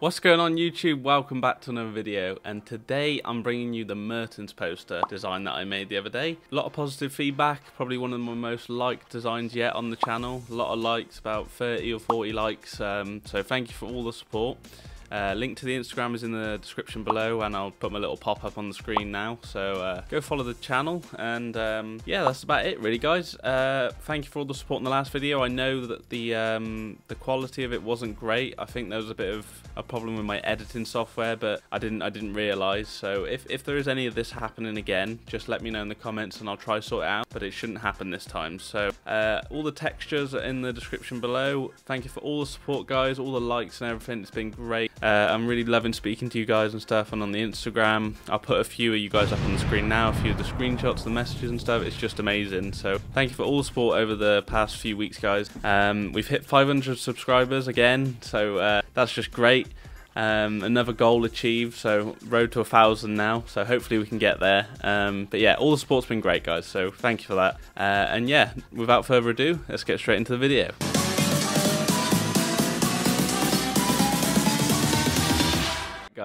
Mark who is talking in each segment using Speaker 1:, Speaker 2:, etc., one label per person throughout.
Speaker 1: What's going on YouTube? Welcome back to another video and today I'm bringing you the Mertens poster design that I made the other day. A lot of positive feedback, probably one of my most liked designs yet on the channel. A lot of likes, about 30 or 40 likes, um, so thank you for all the support. Uh, link to the Instagram is in the description below and I'll put my little pop-up on the screen now. So uh, go follow the channel and um, yeah, that's about it really guys. Uh, thank you for all the support in the last video. I know that the um, the quality of it wasn't great. I think there was a bit of a problem with my editing software but I didn't I didn't realise. So if, if there is any of this happening again, just let me know in the comments and I'll try sort it out. But it shouldn't happen this time. So uh, all the textures are in the description below. Thank you for all the support guys, all the likes and everything. It's been great. Uh, I'm really loving speaking to you guys and stuff and on the Instagram. I'll put a few of you guys up on the screen now, a few of the screenshots, the messages and stuff. It's just amazing. So thank you for all the support over the past few weeks, guys. Um, we've hit 500 subscribers again, so uh, that's just great. Um, another goal achieved, so road to a thousand now. So hopefully we can get there. Um, but yeah, all the support's been great, guys. So thank you for that. Uh, and yeah, without further ado, let's get straight into the video.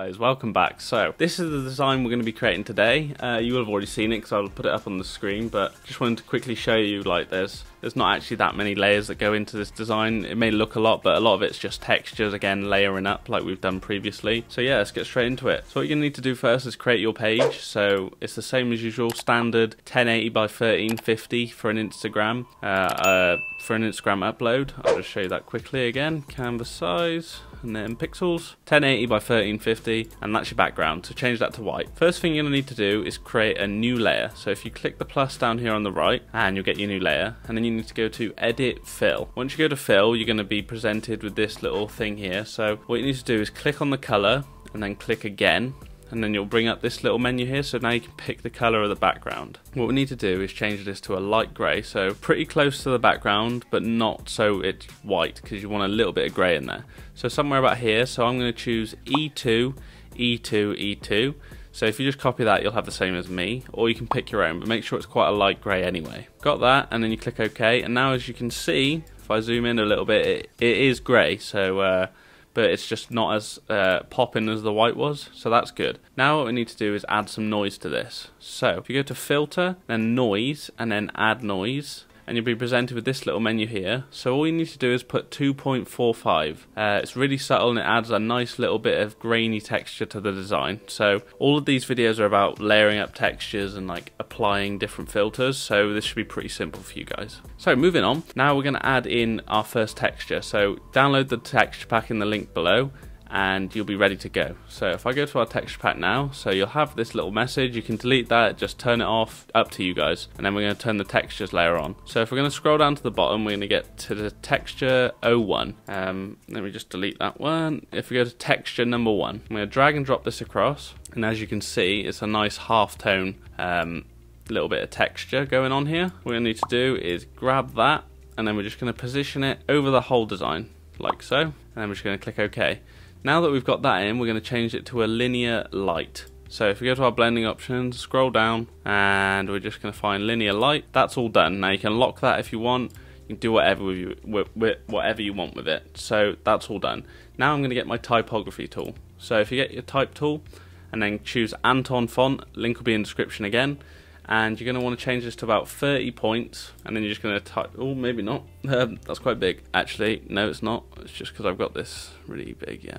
Speaker 1: Guys. Welcome back. So this is the design we're going to be creating today. Uh, you will have already seen it because I'll put it up on the screen but just wanted to quickly show you like there's there's not actually that many layers that go into this design. It may look a lot but a lot of it's just textures again layering up like we've done previously. So yeah let's get straight into it. So what you're to need to do first is create your page. So it's the same as usual standard 1080 by 1350 for an Instagram uh, uh, for an Instagram upload. I'll just show you that quickly again. Canvas size and then pixels 1080 by 1350 and that's your background. So change that to white first thing you're to need to do is create a new layer. So if you click the plus down here on the right and you'll get your new layer and then you need to go to edit fill. Once you go to fill you're to be presented with this little thing here. So what you need to do is click on the color and then click again and then you'll bring up this little menu here so now you can pick the color of the background. What we need to do is change this to a light gray so pretty close to the background but not so it's white because you want a little bit of gray in there. So somewhere about here so I'm going to choose E2 E2 E2 so if you just copy that you'll have the same as me or you can pick your own but make sure it's quite a light gray anyway. Got that and then you click OK and now as you can see if I zoom in a little bit it, it is gray so uh, but it's just not as uh, popping as the white was, so that's good. Now what we need to do is add some noise to this. So if you go to filter, then noise, and then add noise, and you'll be presented with this little menu here. So all you need to do is put 2.45. Uh, it's really subtle and it adds a nice little bit of grainy texture to the design. So all of these videos are about layering up textures and like applying different filters. So this should be pretty simple for you guys. So moving on, now we're going to add in our first texture. So download the texture pack in the link below and you'll be ready to go. So if I go to our texture pack now, so you'll have this little message, you can delete that, just turn it off, up to you guys. And then we're going to turn the textures layer on. So if we're going to scroll down to the bottom, we're to get to the texture 01. Um, let me just delete that one. If we go to texture number one, I'm to drag and drop this across. And as you can see, it's a nice half tone um, little bit of texture going on here. What we need to do is grab that and then we're just going to position it over the whole design like so and then we're just going to click OK. Now that we've got that in, we're going to change it to a linear light. So if we go to our blending options, scroll down, and we're just going to find linear light. That's all done. Now you can lock that if you want. You can do whatever with you, with, with, whatever you want with it. So that's all done. Now I'm going to get my typography tool. So if you get your type tool, and then choose Anton font, link will be in description again and you're going to want to change this to about 30 points and then you're just going to type oh maybe not. Um, that's quite big. Actually no it's not. It's just because I've got this really big yeah.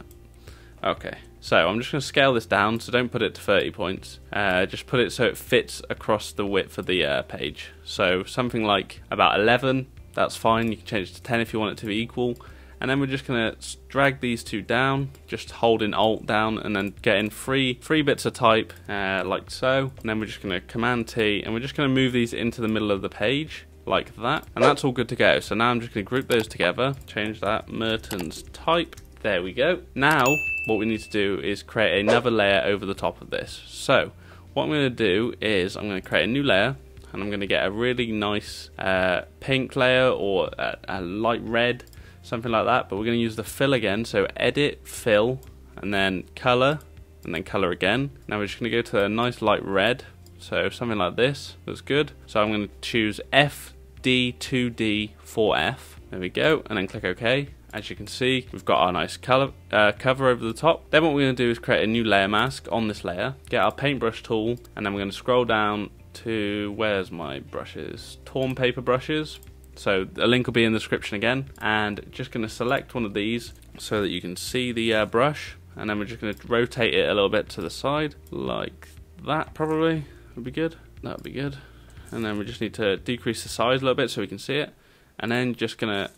Speaker 1: Okay so I'm just going to scale this down so don't put it to 30 points. Uh, just put it so it fits across the width of the uh, page. So something like about 11 that's fine. You can change it to 10 if you want it to be equal and then we're just going to drag these two down just holding alt down and then getting three three bits of type uh, like so. And then we're just going to command T and we're just going to move these into the middle of the page like that. And that's all good to go. So now I'm just going to group those together change that Mertens type. There we go. Now what we need to do is create another layer over the top of this. So what I'm going to do is I'm going to create a new layer and I'm going to get a really nice uh, pink layer or a, a light red something like that. But we're going to use the fill again. So edit, fill, and then color, and then color again. Now we're just going to go to a nice light red. So something like this looks good. So I'm going to choose FD2D4F. There we go, and then click OK. as you can see, we've got our nice color, uh, cover over the top. Then what we're going to do is create a new layer mask on this layer, get our paintbrush tool, and then we're going to scroll down to, where's my brushes? Torn paper brushes. So a link will be in the description again. And just going to select one of these so that you can see the uh, brush. And then we're just going to rotate it a little bit to the side, like that probably would be good. That would be good. And then we just need to decrease the size a little bit so we can see it. And then just going to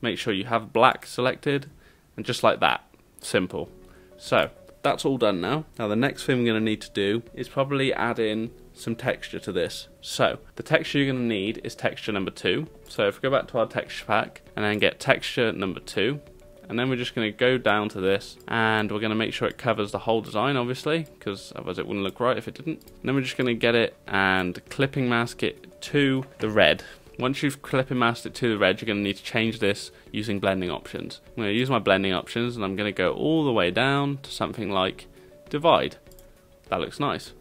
Speaker 1: make sure you have black selected. And just like that. Simple. So that's all done now. Now the next thing we're going to need to do is probably add in some texture to this. So the texture you're going to need is texture number two. So if we go back to our texture pack and then get texture number two, and then we're just going to go down to this and we're going to make sure it covers the whole design obviously because otherwise it wouldn't look right if it didn't. And then we're just going to get it and clipping mask it to the red. Once you've clipping masked it to the red, you're going to need to change this using blending options. I'm going to use my blending options and I'm going to go all the way down to something like divide. That looks nice.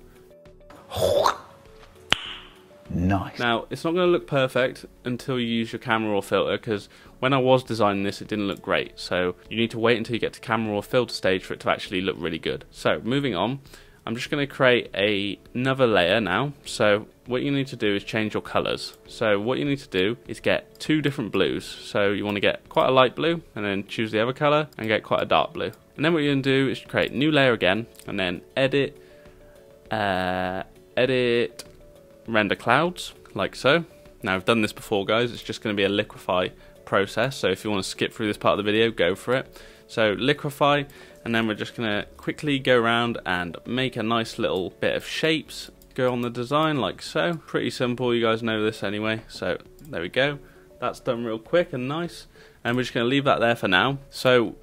Speaker 2: Nice.
Speaker 1: Now, it's not going to look perfect until you use your camera raw filter because when I was designing this, it didn't look great. So you need to wait until you get to camera raw filter stage for it to actually look really good. So moving on, I'm just going to create a, another layer now. So what you need to do is change your colors. So what you need to do is get two different blues. So you want to get quite a light blue and then choose the other color and get quite a dark blue. And then what you're going to do is create new layer again and then edit, uh, edit, render clouds like so. Now I've done this before guys, it's just going to be a liquify process. So if you want to skip through this part of the video, go for it. So liquify and then we're just going to quickly go around and make a nice little bit of shapes go on the design like so. Pretty simple, you guys know this anyway. So there we go. That's done real quick and nice. And we're just going to leave that there for now. So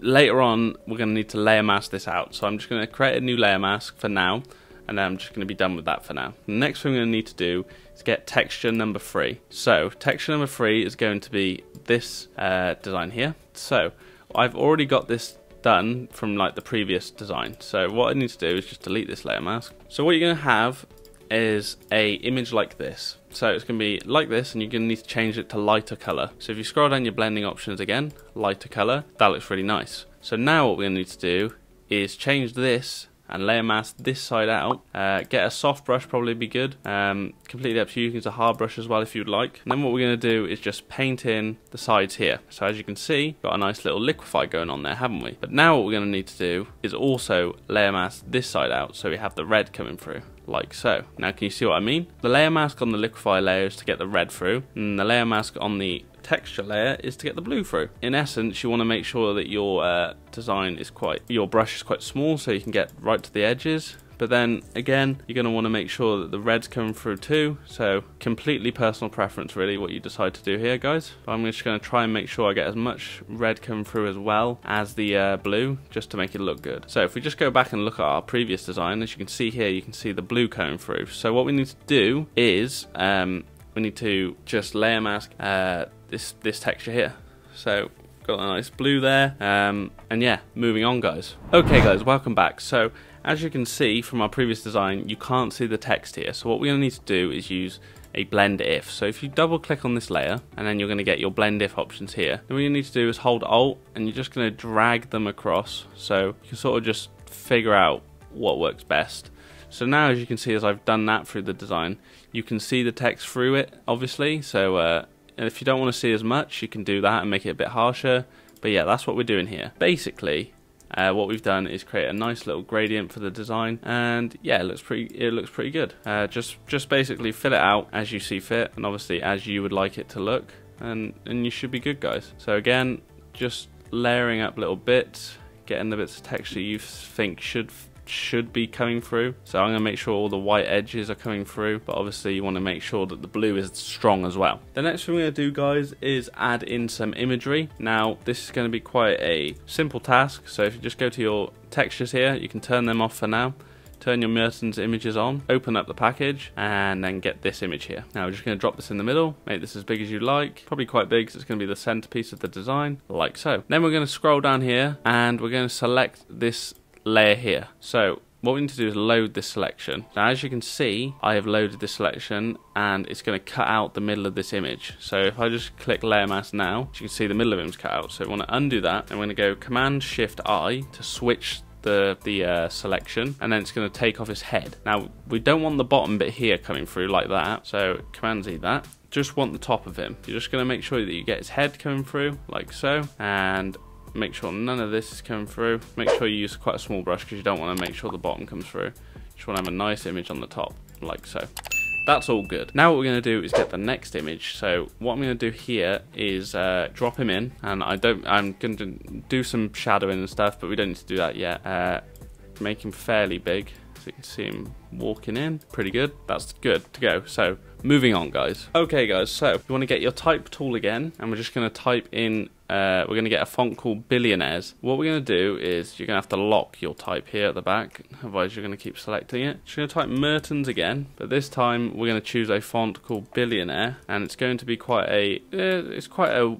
Speaker 1: later on, we're going to need to layer mask this out. So I'm just going to create a new layer mask for now. And then I'm just going to be done with that for now. The next thing we're going to need to do is get texture number three. So texture number three is going to be this uh, design here. So I've already got this done from like the previous design. So what I need to do is just delete this layer mask. So what you're going to have is a image like this. So it's going to be like this and you're going to need to change it to lighter color. So if you scroll down your blending options again, lighter color, that looks really nice. So now what we're going to need to do is change this and layer mask this side out. Uh, get a soft brush probably be good. Um, completely up to you. You can use a hard brush as well if you'd like. And then what we're going to do is just paint in the sides here. So as you can see, got a nice little liquify going on there, haven't we? But now what we're going to need to do is also layer mask this side out so we have the red coming through like so. Now can you see what I mean? The layer mask on the liquify layer is to get the red through, and the layer mask on the texture layer is to get the blue through. In essence, you want to make sure that your uh, design is quite, your brush is quite small so you can get right to the edges. But then again, you're going to want to make sure that the red's coming through too. So completely personal preference really what you decide to do here guys. But I'm just going to try and make sure I get as much red coming through as well as the uh, blue just to make it look good. So if we just go back and look at our previous design, as you can see here, you can see the blue coming through. So what we need to do is um, we need to just layer mask uh, this this texture here. So got a nice blue there. Um, and yeah, moving on guys. Okay guys, welcome back. So as you can see from our previous design, you can't see the text here. So what we're to need to do is use a blend if. So if you double click on this layer and then you're going to get your blend if options here. Then what you need to do is hold alt and you're just going to drag them across. So you can sort of just figure out what works best. So now as you can see as I've done that through the design, you can see the text through it obviously. So uh, if you don't want to see as much, you can do that and make it a bit harsher. But yeah, that's what we're doing here. Basically, uh, what we've done is create a nice little gradient for the design, and yeah, it looks pretty. It looks pretty good. Uh, just just basically fill it out as you see fit, and obviously as you would like it to look, and and you should be good, guys. So again, just layering up little bits, getting the bits of texture you think should should be coming through. So I'm going to make sure all the white edges are coming through, but obviously you want to make sure that the blue is strong as well. The next thing we're going to do guys is add in some imagery. Now this is going to be quite a simple task, so if you just go to your textures here, you can turn them off for now turn your Mertens images on, open up the package, and then get this image here. Now we're just going to drop this in the middle, make this as big as you like, probably quite big because it's going to be the centerpiece of the design, like so. Then we're going to scroll down here, and we're going to select this layer here. So what we need to do is load this selection. Now as you can see, I have loaded this selection and it's going to cut out the middle of this image. So if I just click layer mask now, you can see the middle of it is cut out. So I want to undo that. I'm going to go Command Shift I to switch the the uh, selection and then it's going to take off his head. Now we don't want the bottom bit here coming through like that so Command Z that. Just want the top of him. You're just going to make sure that you get his head coming through like so and make sure none of this is coming through. Make sure you use quite a small brush because you don't want to make sure the bottom comes through. You just want to have a nice image on the top like so. That's all good. Now what we're going to do is get the next image. So what I'm going to do here is uh, drop him in, and I don't. I'm going to do some shadowing and stuff, but we don't need to do that yet. Uh, make him fairly big, so you can see him walking in. Pretty good. That's good to go. So moving on, guys. Okay, guys. So you want to get your type tool again, and we're just going to type in uh, we're going to get a font called Billionaires. What we're going to do is you're going to have to lock your type here at the back, otherwise you're going to keep selecting it. You're going to type Mertens again, but this time we're going to choose a font called Billionaire, and it's going to be quite a, uh, it's quite a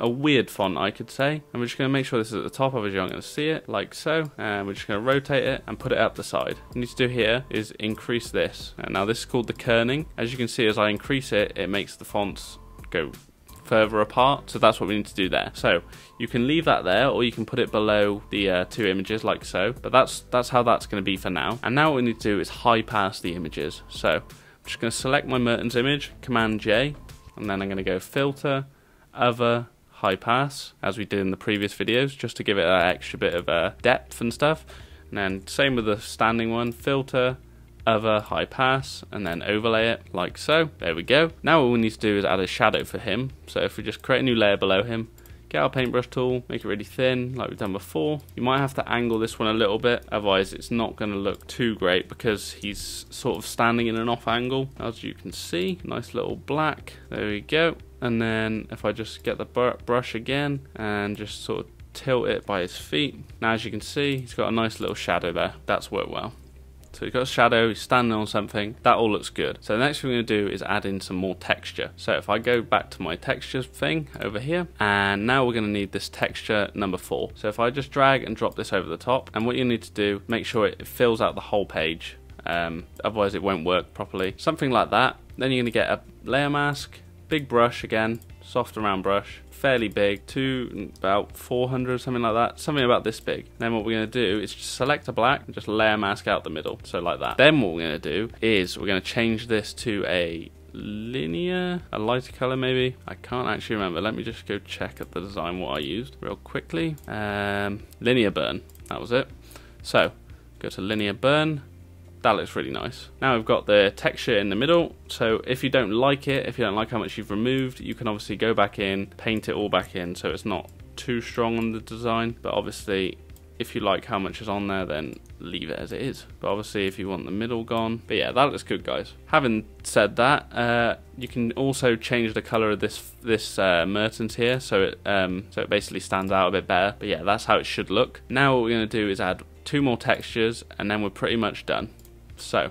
Speaker 1: a weird font, I could say. And we're just going to make sure this is at the top, otherwise you're not going to see it, like so. And we're just going to rotate it and put it up the side. What you need to do here is increase this. And now this is called the kerning. As you can see, as I increase it, it makes the fonts go further apart. So that's what we need to do there. So you can leave that there or you can put it below the uh, two images like so. But that's that's how that's going to be for now. And now what we need to do is high pass the images. So I'm just going to select my Mertens image, Command J, and then I'm going to go Filter, Other, High Pass, as we did in the previous videos, just to give it an extra bit of uh, depth and stuff. And then same with the standing one, Filter, other high pass and then overlay it like so. There we go. Now what we need to do is add a shadow for him. So if we just create a new layer below him, get our paintbrush tool, make it really thin like we've done before. You might have to angle this one a little bit, otherwise it's not going to look too great because he's sort of standing in an off angle, as you can see. Nice little black, there we go. And then if I just get the brush again and just sort of tilt it by his feet. Now as you can see, he's got a nice little shadow there. That's worked well. So we've got a shadow, standing on something, that all looks good. So the next thing we're going to do is add in some more texture. So if I go back to my textures thing over here, and now we're going to need this texture number four. So if I just drag and drop this over the top, and what you need to do, make sure it fills out the whole page, um, otherwise it won't work properly. Something like that. Then you're going to get a layer mask, big brush again, soft around brush, fairly big, to about 400 something like that, something about this big. Then what we're going to do is select a black and just layer mask out the middle, so like that. Then what we're going to do is we're going to change this to a linear, a lighter color maybe. I can't actually remember. Let me just go check at the design what I used real quickly. Um, linear burn, that was it. So go to linear burn, that looks really nice. Now we've got the texture in the middle, so if you don't like it, if you don't like how much you've removed, you can obviously go back in, paint it all back in so it's not too strong on the design, but obviously if you like how much is on there, then leave it as it is. But obviously, if you want the middle gone, but yeah, that looks good, guys. Having said that, uh, you can also change the color of this this uh, Mertens here, so it um, so it basically stands out a bit better. But yeah, that's how it should look. Now what we're going to do is add two more textures, and then we're pretty much done. So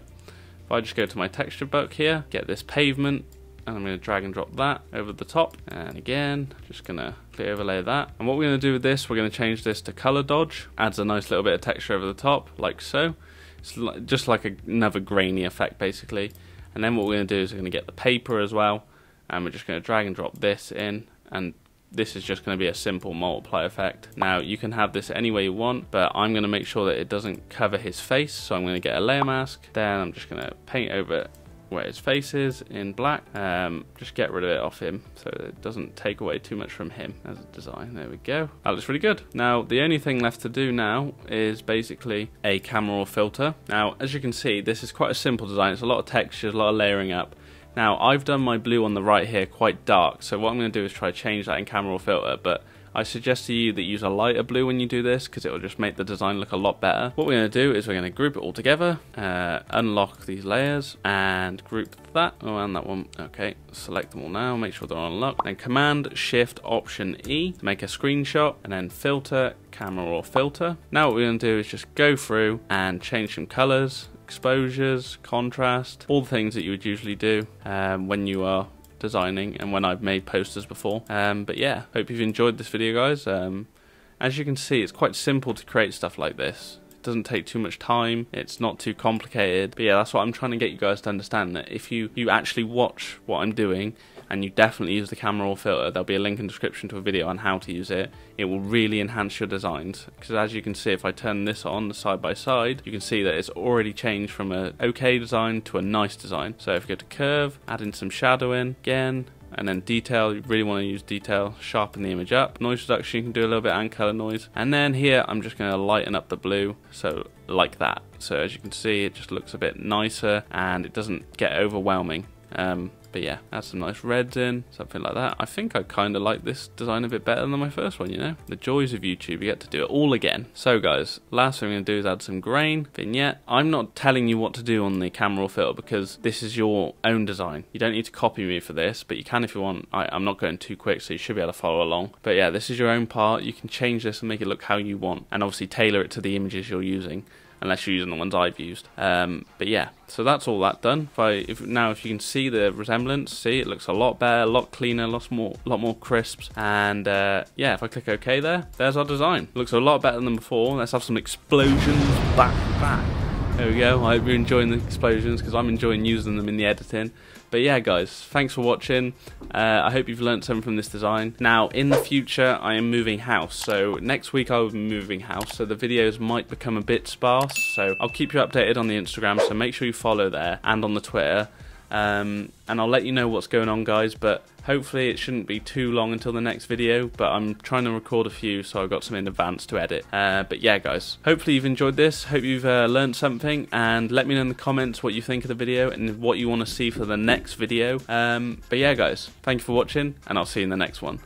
Speaker 1: if I just go to my texture book here, get this pavement, and I'm going to drag and drop that over the top. And again, just going to clear overlay that. And what we're going to do with this, we're going to change this to color dodge. Adds a nice little bit of texture over the top, like so. It's just like another grainy effect, basically. And then what we're going to do is we're going to get the paper as well. And we're just going to drag and drop this in and this is just going to be a simple multiply effect. Now you can have this any way you want, but I'm going to make sure that it doesn't cover his face. So I'm going to get a layer mask. Then I'm just going to paint over where his face is in black. Um, just get rid of it off him so it doesn't take away too much from him as a design. There we go. That looks really good. Now the only thing left to do now is basically a camera raw filter. Now as you can see this is quite a simple design. It's a lot of textures, a lot of layering up. Now I've done my blue on the right here quite dark so what I'm going to do is try to change that in camera raw filter but I suggest to you that use a lighter blue when you do this because it will just make the design look a lot better. What we're going to do is we're going to group it all together, uh, unlock these layers and group that. Oh, and that one. Okay, select them all now, make sure they're unlocked. Then Command Shift Option E to make a screenshot and then filter, camera raw filter. Now what we're going to do is just go through and change some colors exposures, contrast, all the things that you would usually do um, when you are designing and when I've made posters before. Um, but yeah, hope you've enjoyed this video guys. Um, as you can see, it's quite simple to create stuff like this. It doesn't take too much time. It's not too complicated. But yeah, that's what I'm trying to get you guys to understand that if you, you actually watch what I'm doing and you definitely use the camera raw filter, there'll be a link in the description to a video on how to use it. It will really enhance your designs because as you can see, if I turn this on the side by side, you can see that it's already changed from a okay design to a nice design. So if you go to curve, add in some shadowing, again, and then detail you really want to use detail sharpen the image up noise reduction you can do a little bit and color noise and then here I'm just going to lighten up the blue so like that so as you can see it just looks a bit nicer and it doesn't get overwhelming um, but yeah, add some nice reds in, something like that. I think I kind of like this design a bit better than my first one, you know? The joys of YouTube, you get to do it all again. So guys, last thing I'm going to do is add some grain, vignette. I'm not telling you what to do on the camera raw filter because this is your own design. You don't need to copy me for this, but you can if you want. I, I'm not going too quick, so you should be able to follow along. But yeah, this is your own part. You can change this and make it look how you want, and obviously tailor it to the images you're using unless you're using the ones I've used. Um, but yeah, so that's all that done. If I if now if you can see the resemblance, see it looks a lot better, a lot cleaner, lots more, lot more crisps, and uh, yeah, if I click OK there, there's our design. looks a lot better than before. Let's have some explosions back back. There we go. I hope you're enjoying the explosions because I'm enjoying using them in the editing. But yeah, guys, thanks for watching. Uh, I hope you've learned something from this design. Now, in the future, I am moving house. So next week, I will be moving house. So the videos might become a bit sparse. So I'll keep you updated on the Instagram. So make sure you follow there and on the Twitter. Um, and I'll let you know what's going on guys but hopefully it shouldn't be too long until the next video but I'm trying to record a few so I've got some in advance to edit. Uh, but yeah guys hopefully you've enjoyed this. Hope you've uh, learned something and let me know in the comments what you think of the video and what you want to see for the next video. Um, but yeah guys thank you for watching and I'll see you in the next one